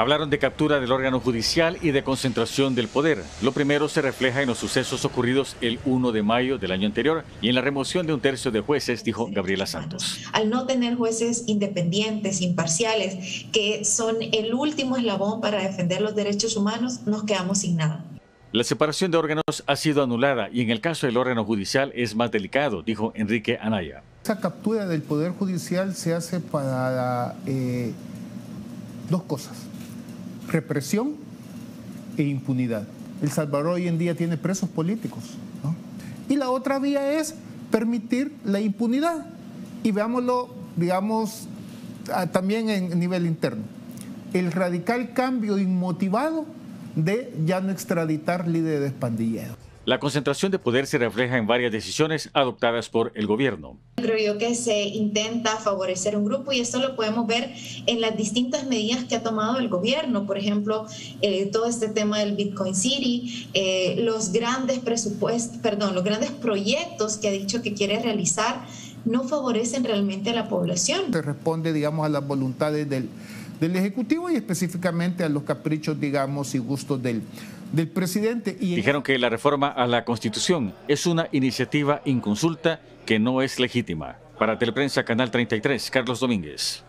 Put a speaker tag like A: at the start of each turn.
A: Hablaron de captura del órgano judicial y de concentración del poder. Lo primero se refleja en los sucesos ocurridos el 1 de mayo del año anterior y en la remoción de un tercio de jueces, dijo Gabriela Santos.
B: Al no tener jueces independientes, imparciales, que son el último eslabón para defender los derechos humanos, nos quedamos sin nada.
A: La separación de órganos ha sido anulada y en el caso del órgano judicial es más delicado, dijo Enrique Anaya.
C: Esa captura del Poder Judicial se hace para eh, dos cosas represión e impunidad. El Salvador hoy en día tiene presos políticos. Y la otra vía es permitir la impunidad. Y veámoslo, digamos, también en nivel interno. El radical cambio inmotivado de ya no extraditar líderes pandilleros.
A: La concentración de poder se refleja en varias decisiones adoptadas por el gobierno.
B: Creo yo que se intenta favorecer un grupo y esto lo podemos ver en las distintas medidas que ha tomado el gobierno. Por ejemplo, eh, todo este tema del Bitcoin City, eh, los grandes presupuestos, perdón, los grandes proyectos que ha dicho que quiere realizar no favorecen realmente a la población.
C: Responde, digamos, a las voluntades del, del Ejecutivo y específicamente a los caprichos, digamos, y gustos del del presidente.
A: Y Dijeron que la reforma a la Constitución es una iniciativa inconsulta que no es legítima. Para Teleprensa Canal 33, Carlos Domínguez.